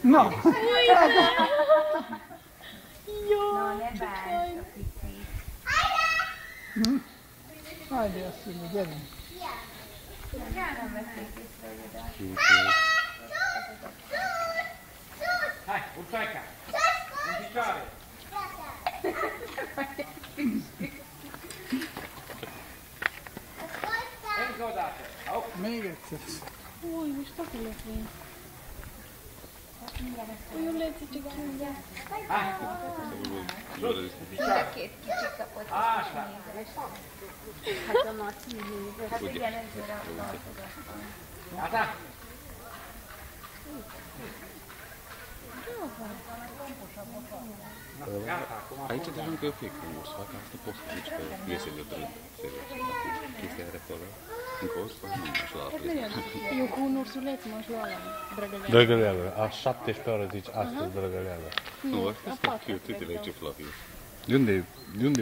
Na! No, ne bánts a pici. Haydi aslında gelin. Nem veszik észre, hogy oda. Dai, Ursoika! Non picciare! Még egyszer. Új, most a fülökvény. Olyan lehet, hogy csak mondják. Mind a két kicsit kapott. Hát a nagy Hát igen, ezzel a Aici deja încă e ok frumos, fac asta poți să zici că iese de trând, serios. Chestia de acolo, încă o să fac și la altă. Jó, cu un ursuleț m-aș lua la drăgălean. Drăgăleală. A 17 ore zici astăzi drăgăleală. Nu, astea sunt cute, uite-le ce fluffy. De unde, de unde